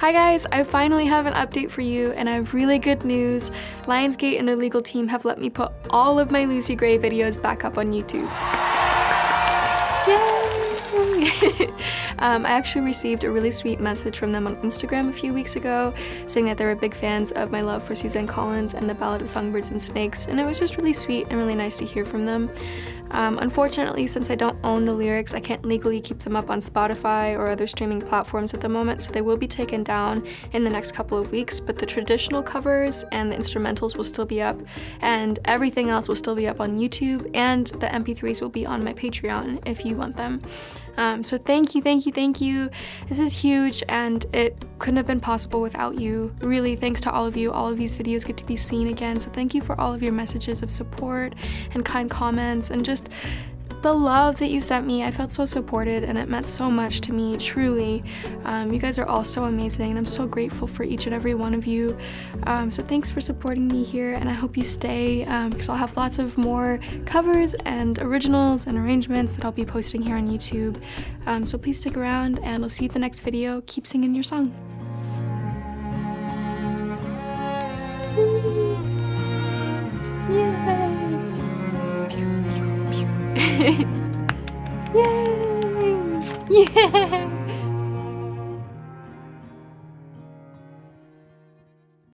Hi guys, I finally have an update for you and I have really good news. Lionsgate and their legal team have let me put all of my Lucy Gray videos back up on YouTube. Yay! um, I actually received a really sweet message from them on Instagram a few weeks ago saying that they were big fans of my love for Suzanne Collins and the Ballad of Songbirds and Snakes and it was just really sweet and really nice to hear from them. Um, unfortunately, since I don't own the lyrics, I can't legally keep them up on Spotify or other streaming platforms at the moment, so they will be taken down in the next couple of weeks, but the traditional covers and the instrumentals will still be up, and everything else will still be up on YouTube, and the MP3s will be on my Patreon if you want them. Um, so thank you, thank you, thank you. This is huge and it couldn't have been possible without you. Really, thanks to all of you. All of these videos get to be seen again. So thank you for all of your messages of support and kind comments and just the love that you sent me. I felt so supported and it meant so much to me, truly. Um, you guys are all so amazing and I'm so grateful for each and every one of you. Um, so thanks for supporting me here and I hope you stay because um, I'll have lots of more covers and originals and arrangements that I'll be posting here on YouTube. Um, so please stick around and I'll see you in the next video. Keep singing your song. Yay! Yay!